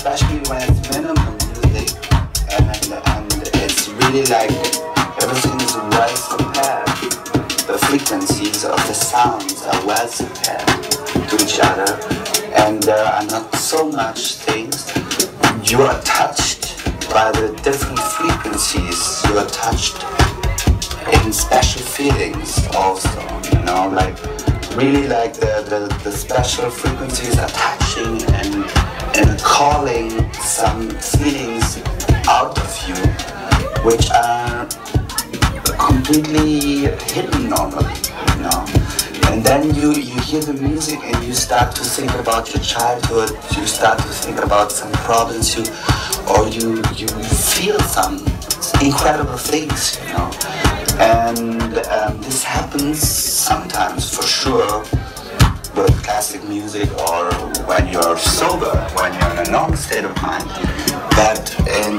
especially when it's minimal music and, and it's really like everything is well compared. The frequencies of the sounds are well compared to each other and there are not so much things. You are touched by the different frequencies. You are touched in special feelings also, you know, like really like the, the, the special frequencies are touching and, some feelings out of you which are completely hidden normally, you know. And then you, you hear the music and you start to think about your childhood, you start to think about some problems you or you you feel some incredible things, you know. And um, this happens sometimes for sure classic music or when you're sober, when you're in a normal state of mind. But in